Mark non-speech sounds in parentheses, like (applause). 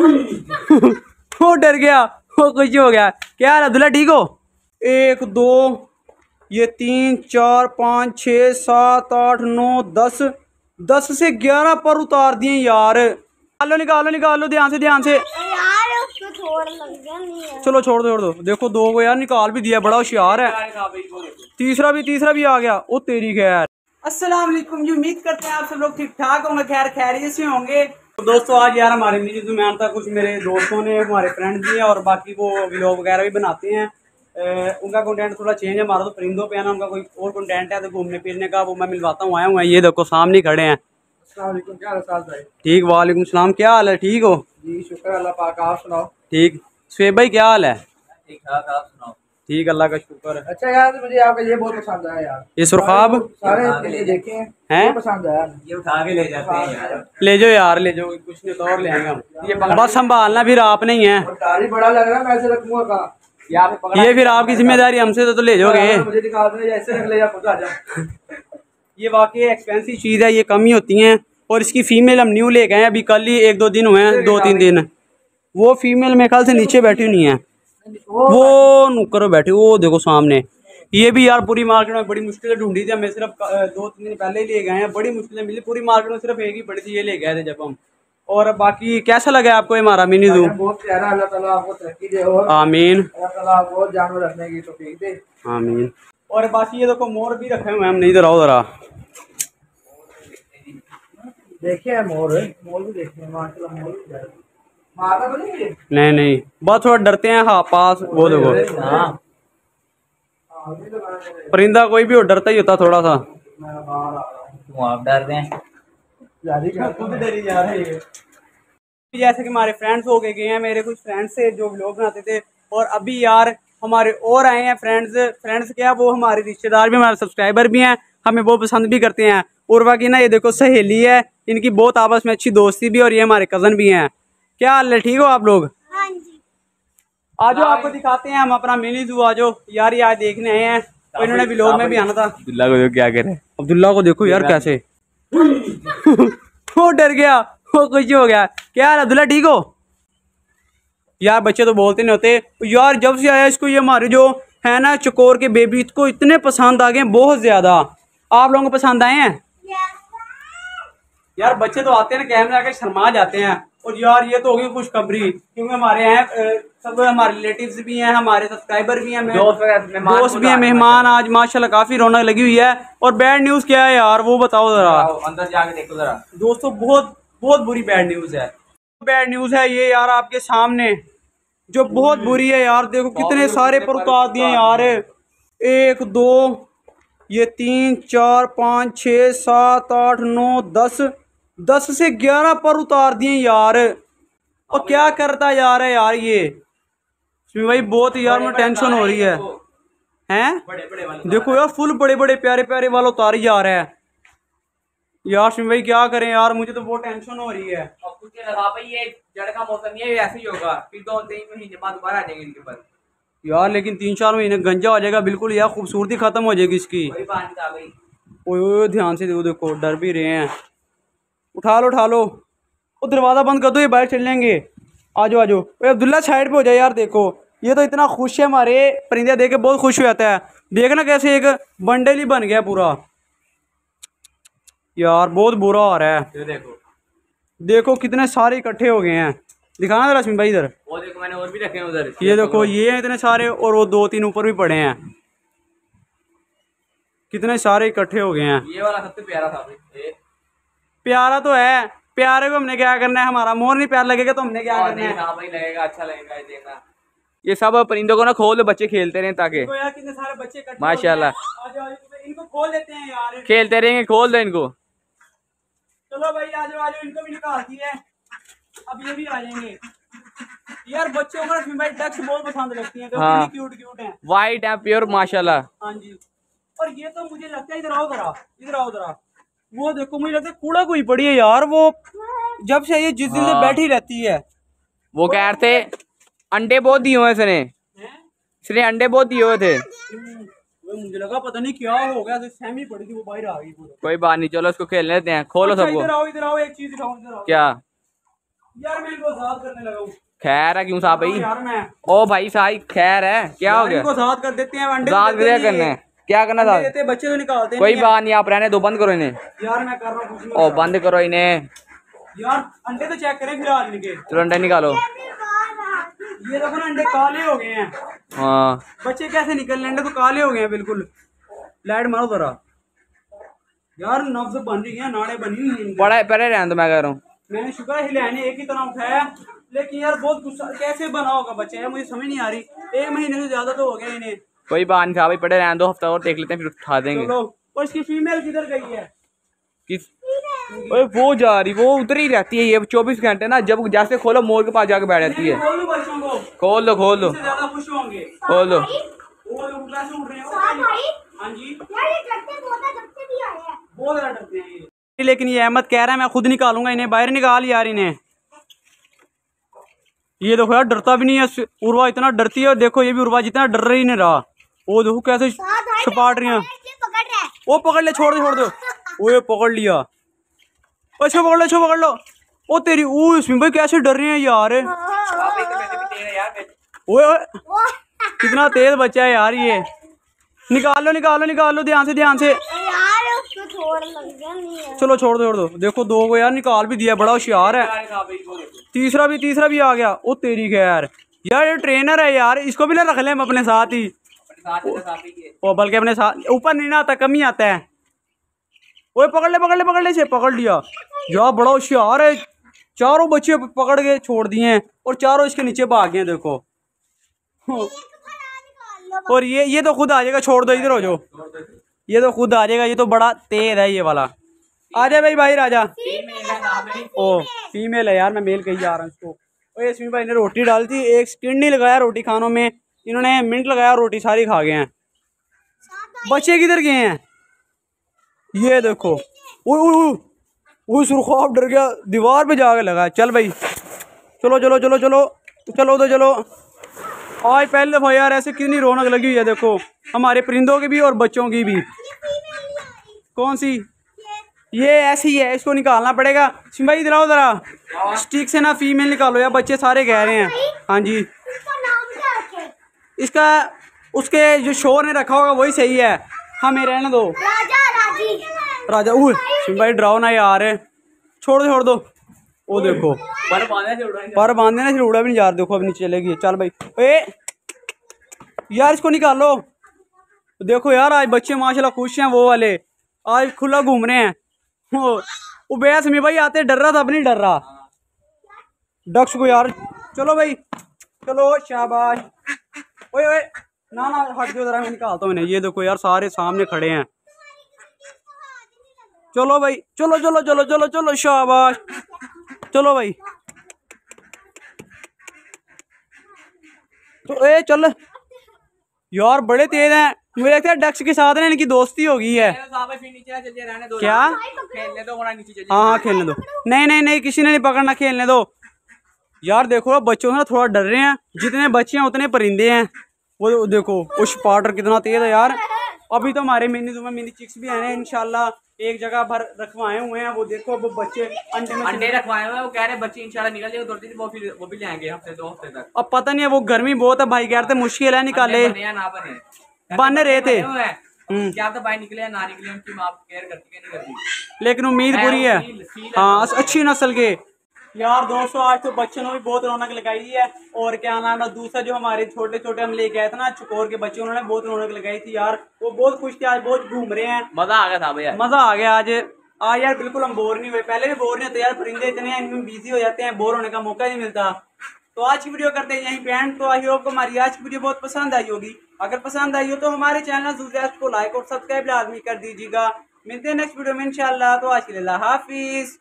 वो डर गया वो कुछ हो गया। क्या हाल अब्दुल्ला ठीक हो? एक दो ये तीन चार पाँच छः सात आठ नौ दस दस से ग्यारह पर उतार दिए यार। निकालो निकालो निकालो ध्यान से ध्यान से। यार लग गया नहीं है। चलो छोड़ दो छोड़ दो। देखो दो को यार निकाल भी दिया बड़ा होशियार है। तीसरा भी तीसरा भी आ गया। ओ तेरी खैर। अस्सलाम वालेकुम जी उम्मीद करते हैं आप सब लोग ठीक ठाक होंगे खैर खैरियत से होंगे। दोस्तों आज यार हमारे नीचे जुमान था कुछ मेरे दोस्तों ने हमारे फ्रेंड्स भी हैं और बाकी वो व्लॉग वगैरह भी बनाते हैं। अ, उनका कंटेंट थोड़ा चेंज है हमारा तो परिंदों पे है ना उनका कोई और कंटेंट है तो घूमने फिरने का वो मैं मिलवाता हूँ आया हूँ ये देखो सामने ही खड़े हैं। ठीक वालेकुम सलाम क्या हाल है ठीक हो? जी शुक्र अल्लाह पाक आप सुनाओ। ठीक। शुएब भाई क्या हाल है? ठीक ठाक आप सुनाओ। ठीक अल्लाह का शुक्र है। अच्छा यार मुझे आपका ये बहुत पसंद आया यार। ये सुरखाब? सारे इसके लिए देखे हैं हैं? पसंद आया। ये उठा के ले जाते हैं यार। ले जाओ यार ले जाओ कुछ नहीं तो और ले आएँगे हम। ये बस संभालना फिर आप नहीं है। बड़ा लग रहा है मैं ऐसे रखूँगा कहा पकड़ा ये फिर आपकी ज़िम्मेदारी हमसे तो, तो ले जाओगे। मुझे दिखा दो ऐसे रख ले जा जा ये वाकई एक्सपेंसिव चीज़ है ये कम ही होती हैं। और इसकी फीमेल हम न्यू ले गए हैं अभी कल ही एक दो दिन हुए हैं दो तीन दिन। वो फीमेल मेरे ख्याल से नीचे बैठी हुई है। वो नुकर बैठी वो देखो सामने। ये भी यार पूरी मार्केट में बड़ी मुश्किल से ढूंढी थी। हमें सिर्फ़ दो तीन दिन पहले ही ले गए हैं। बड़ी मुश्किलें मिली। पूरी मार्केट में सिर्फ़ एक ही पड़ी थी ये ले गए थे जब हम। और बाकी कैसा लगा आपको ये हमारा मिनी जू बहुत प्यारा अल्लाह ताला आपको तरक्की दे और आमीन। अल्लाह ताला आपको जानवर रखने की तौफीक दे। आमीन। और बाकी ये देखो मोर भी रखे हुए हैं। हम नहीं तो रहो जरा देखे हैं मोर। मोर भी देखे हैं। माशाल्लाह मोर भी नहीं नहीं नहीं। बहुत थोड़ा डरते हैं हाँ पास वो देखो। हाँ। हाँ, तो परिंदा कोई भी हो डरता ही होता थोड़ा सा। मैं बाहर आ रहा हूँ। आप हैं। हैं। जैसे कि हमारे फ्रेंड्स हो गए गए हैं मेरे कुछ फ्रेंड्स थे जो व्लॉग बनाते थे। और अभी यार हमारे और आए हैं फ्रेंड्स फ्रेंड्स क्या वो हमारे रिश्तेदार भी हमारे सब्सक्राइबर भी हैं। हमें वो पसंद भी करते हैं। उर्वा की ना ये देखो सहेली है। इनकी बहुत आपस में अच्छी दोस्ती भी और ये हमारे कज़न भी हैं। क्या हाल है? ठीक हो आप लोग? हाँ जी। आ जाओ आपको दिखाते हैं हम अपना मिनी जू आज। जाओ यार ये आज देखने आए हैं। और इन्होंने व्लॉग में भी आना था। अब्दुल्ला को देखो क्या करे अब्दुल्ला को देखो यार कैसे। वो डर गया। वो कुछ हो गया। क्या हाल अब्दुल्ला ठीक हो? यार बच्चे तो बोलते नहीं होते। यार जब से आया इसको ये हमारे जो है ना चकोर के बेबी इसको इतने पसंद आ गए बहुत ज़्यादा। आप लोगों को पसंद आए हैं? यार बच्चे तो आते हैं ना कैमरे आके शर्मा जाते हैं। और यार ये तो होगी खुशखबरी क्योंकि हमारे हैं सब हमारे रिलेटिव्स भी हैं हमारे सब्सक्राइबर भी हैं दोस्त भी हैं मेहमान आज माशाल्लाह काफ़ी रौनक लगी हुई है। और बैड न्यूज़ क्या है यार वो बताओ जरा। अंदर जाके देखो जरा। दोस्तों बहुत बहुत बुरी बैड न्यूज़ है। बैड न्यूज़ है ये यार आपके सामने जो बहुत बुरी है यार देखो कितने सारे पर उतार दिए यार। एक दो ये तीन चार पाँच छः सात आठ नौ दस दस से ग्यारह पर उतार दिए यार। और क्या करता यार है यार ये? भाई बहुत यार में टेंशन हो रही है। हैं? देखो यार फुल बड़े बड़े प्यारे प्यारे वाला उतार ही जा रहा है। यार सिम भाई क्या करें यार? मुझे तो बहुत टेंशन हो रही है। कुछ लगा भाई ये जड़ का मौसम ये ऐसे ही होगा। फिर दो तीन महीने बाद दोबारा आ इनके पास। यार लेकिन तीन चार महीने गंजा हो जाएगा बिल्कुल यार खूबसूरती खत्म हो जाएगी इसकी। ओए ध्यान से देखो देखो डर भी रहे हैं। उठा लो उठा लो। वो दरवाज़ा बंद कर दो ये बाहर चल लेंगे आ जाओ आ जाओ ओए अब्दुल्ला साइड पे हो जाए यार देखो। ये तो इतना खुश है हमारे। परिंदे देख के बहुत खुश हो जाता है। देखना कैसे एक बंडल ही बन गया पूरा। यार बहुत बुरा हो। रहा है देखो। देखो कितने सारे इकट्ठे हो गए हैं। दिखाना जरा रश्मि भाई इधर। वो देखो मैंने और भी रखे हैं उधर। ये देखो ये हैं इतने सारे और वो दो तीन ऊपर भी पड़े हैं। कितने सारे इकट्ठे हो गए हैं। ये वाला सबसे प्यारा था भाई। प्यारा तो है। प्यारे को हमने क्या करना है? हमारा मोर नहीं प्यार लगेगा तो हमने क्या करना है? लगेगा अच्छा लगेगा ये देखना ये सब परिंदों को ना खोल दो बच्चे खेलते रहे ताकि। देखो कितने सारे बच्चे इकट्ठे गए माशाल्लाह। आ जाओ, आ जाओ, इनको खोल देते हैं यार। खेलते रहेंगे खोल दो इनको। चलो भाई आ जाओ आ जाओ इनको भी निकाल दिए। अब ये भी आ जाएँगे। यार बच्चों को भाई डक्स बहुत पसंद लगती हैं तो हाँ। क्यूट क्यूट हैं। वाइट है प्योर माशाल्लाह। हाँ जी। और ये तो मुझे लगता है इधर आओ जरा। इधर आओ जरा। वो देखो मुझे लगता है कूड़ा कोई पड़ी है यार वो जब से ये जिस दिन से हाँ। बैठी रहती है। वो कह रहे थे अंडे बहुत दिए हुए इसने। इसने अंडे बहुत दिए हुए थे। मुझे लगा पता नहीं क्या हो गया सहमी पड़ी थी वो बाहर आ गई पूरा। कोई बात नहीं चलो इसको खेलने देते हैं। खोलो अच्छा, सबको। इधर आओ इधर आओ एक चीज़ दिखाओ इधर आओ। क्या? यार मैं इनको आज़ाद करने लगा हूँ। खैर है क्यों साहब भाई? यार ओ भाई साहब खैर है। क्या हो गया? इनको आज़ाद कर देते हैं अंडे देते करना है। क्या करना हैं, बच्चे तो निकालते कोई बात नहीं आप रहने दो बंद करो इन्हें। यार मैं कर रहा हूँ ओ बंद करो इन्हें। यार अंडे तो चेक करें फ़िलहाल इनके चलो अंडा निकालो। ये देखो ना अंडे काले हो गए हैं। हाँ। बच्चे कैसे निकल अंडे तो काले हो गए हैं बिल्कुल। लाइट मारो जरा। यार नब्ज बन रही है नाड़े बनी हुई हैं। पड़ा पहले रहने दो मैं कह रहा हूँ। मैंने शुक्र है हिलाने एक ही तरह उठाया लेकिन यार बहुत गुस्सा कैसे बना होगा बच्चा? यार मुझे समझ नहीं आ रही। एक महीने से ज़्यादा तो हो गया इन्हें। कोई बात नहीं साहब भाई पड़े रहने दो हफ़्ता और देख लेते हैं फिर उठा देंगे। चलो और इसकी फीमेल किधर गई है? किस? ओए वो जा रही वो उधर ही रहती है ये चौबीस घंटे ना जब जैसे खोलो मोर के पास जाके बैठ जाती है। खोल को। खोल दो खोल रहे हैं। हाँ भाई हाँ जी। यार ये डरते बहुत है जब से भी आए हैं। बहुत ज़्यादा डरते हैं ये। लेकिन ये अहमद कह रहा है मैं खुद निकालूँगा इन्हें बाहर निकाल यार इन्हें। ये देखो यार डरता भी नहीं है उर्वा इतना डरती है और देखो ये भी उर्वा जितना डर रही नहीं रहा। वो देखो कैसे हाँ छपाट रही हैं। ये पकड़ रहा है? वो पकड़ ले छोड़ दो छोड़ दो। (laughs) ओए पकड़ लिया। अच्छा पकड़ लो अच्छा पकड़ लो। ओ तेरी ओ इसमें भाई कैसे डर रहे हैं यार। ओए कितना तेज बच्चा है यार ये। निकाल लो निकाल लो निकाल लो ध्यान से ध्यान से। यार उसको छोड़ लग गया नहीं चलो छोड़ दो छोड़ दो। देखो दो को यार निकाल भी दिया बड़ा होशियार है। वो तीसरा भी तीसरा भी आ गया। ओ तेरी खैर। यार ये ट्रेनर है यार इसको भी ना रख ले हम अपने साथ ही। ओ बल्कि अपने साथ ऊपर नहीं ना आता, कम ही आता है। ओए, पकड़ ले पकड़ ले पकड़ ले इसे, पकड़ लिया। यार बड़ा होशियार है। चारों बच्चे पकड़ के छोड़ दिए हैं और चारों इसके नीचे भाग गए देखो। और ये ये तो खुद आ जाएगा, छोड़ दो, इधर हो जाओ। ये तो खुद आ जाएगा, ये तो बड़ा तेज है, ये वाला। आ जा भाई भाई राजा ओ फीमेल है यार, मैं मेल कही जा रहा हूँ इसको। ओ ये भाई ने रोटी डाल दी, एक स्किन नहीं लगाया रोटी खानों में। इन्होंने मिनट लगाया रोटी सारी खा गए हैं। बच्चे किधर गए हैं? ये देखो। ओए सुरखाब डर गया। दीवार पे जाके लगा चल भाई। चलो चलो चलो चलो। चलो तो चलो। आज पहले दफ़ा यार ऐसे कितनी रौनक लगी हुई है देखो। हमारे परिंदों की भी और बच्चों की भी। कौन सी? ये ऐसी है इसको निकालना पड़ेगा। सिम भाई आओ जरा। स्टिक से ना फीमेल निकालो यार। बच्चे सारे कह रहे हैं। हाँ जी उसका नाम क्या रखे इसका उसके जो शोर ने रखा होगा वही सही है। हमें रहने दो। राजा राज़ी। राजा भाई डराओ ना यार छोड़ दो छोड़ दो। वो देखो। पर बांधने से उड़ा पर बांधने ना उड़ा भी नहीं यार देखो अब नीचे चलेगी। चल भाई। ए यार इसको निकालो। देखो यार आज बच्चे माशाल्लाह खुश हैं वो वाले। आज खुला घूम रहे हैं। वो वो बैस में भाई आते डर रहा था अब नहीं डर रहा। डक्स को यार चलो भाई। चलो शाबाश। ओए ओए। ना ना हट जाओ जरा मैं निकालता हूँ ये देखो यार सारे सामने खड़े हैं। चलो भाई चलो चलो चलो चलो चलो शाबाश। चलो भाई। तो ए चल। यार बड़े तेज हैं। मुझे लगता है डक्स के साथ ना इनकी दोस्ती हो गई है। क्या? खेलने दो नीचे हाँ हाँ खेलने दो। नहीं नहीं नहीं किसी ने नहीं पकड़ना खेलने दो। यार देखो बच्चों ना थोड़ा डर रहे हैं। जितने बच्चे हैं उतने परिंदे हैं। वो देखो वो स्पाटर कितना तेज है यार। अभी तो हमारे मिनी तुम्हें मिनी चिक्स भी आए हैं इनशाला एक जगह भर रखवाए हुए हैं। वो देखो वो बच्चे अंडे में अंडे रखवाए हुए हैं, वो कह रहे हैं बच्चे इंशाल्लाह निकल जाएँगे थोड़ी देर वो फिर वो भी ले आएँगे हफ़्ते दो हफ़्ते तक। अब पता नहीं है वो गर्मी बहुत है भाई कह रहे थे मुश्किल है निकाले। बने या ना बने। बन रहे थे। हम्म। क्या तो भाई निकले ना निकले उनकी माँ केयर करती है लेकिन उम्मीद पूरी है। है अच्छी नस्ल के। यार दोस्तों आज तो बच्चों ने भी बहुत रौनक लगाई है। और क्या नाम है दूसरा जो हमारे छोटे छोटे हम लेके आए थे ना चुकोर के बच्चे उन्होंने बहुत रौनक लगाई थी यार। वो बहुत खुश थे आज बहुत घूम रहे हैं। मज़ा आ गया था भैया। मज़ा आ गया आज। आज यार बिल्कुल हम बोर नहीं हुए। पहले भी बोर नहीं होते यार परिंदे इतने इनमें बिज़ी हो जाते हैं बोर होने का मौका नहीं मिलता। तो आज की वीडियो करते हैं यहीं पे एंड तो आई होप को हमारी आज की वीडियो बहुत पसंद आई होगी। अगर पसंद आई हो तो हमारे चैनल जुजैस्ट को लाइक और सब्सक्राइब लाजमी कर दीजिएगा। मिलते हैं नेक्स्ट वीडियो में इंशाल्लाह। तो आज के लिए हाफिज।